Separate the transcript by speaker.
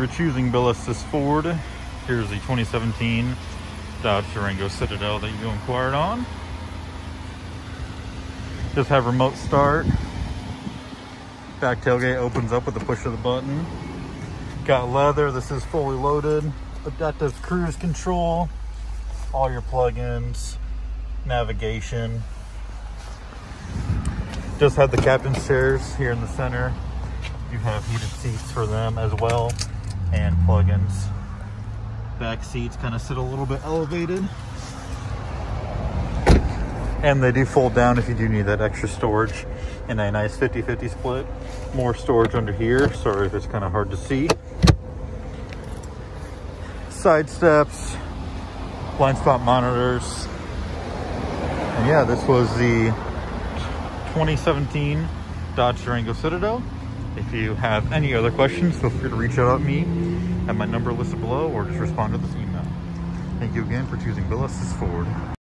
Speaker 1: We're choosing Bill Estes Ford. Here's the 2017 Dodge Durango Citadel that you inquired on. Just have remote start. Back tailgate opens up with the push of the button. Got leather, this is fully loaded. Adaptive cruise control, all your plugins, navigation. Just had the captain's chairs here in the center. You have heated seats for them as well and plugins. Back seats kind of sit a little bit elevated. And they do fold down if you do need that extra storage in a nice 50-50 split. More storage under here. Sorry if it's kind of hard to see. Side steps, blind spot monitors. And yeah, this was the 2017 Dodge Durango Citadel. If you have any other questions, feel free to reach out at me at my number listed below or just respond to this email. Thank you again for choosing Bill Estes Ford.